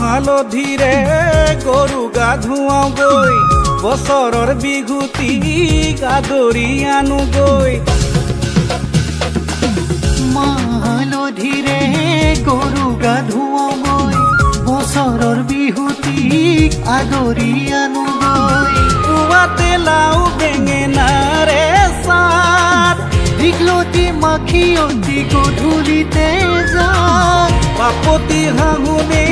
হালধিৰে গৰু গা গাধুৱাওঁগৈ বছৰৰ বিহুতি আদৰি আনোগৈ মা হালধিৰে গৰু গাধুৱাওঁগৈ বছৰৰ বিহুতি আদৰি আনোগৈ পুৱাতে লাও বেঙেনাৰে চাত দীঘলতি মাখি অতি গধূলিতে যা পাপতি হাঙোনে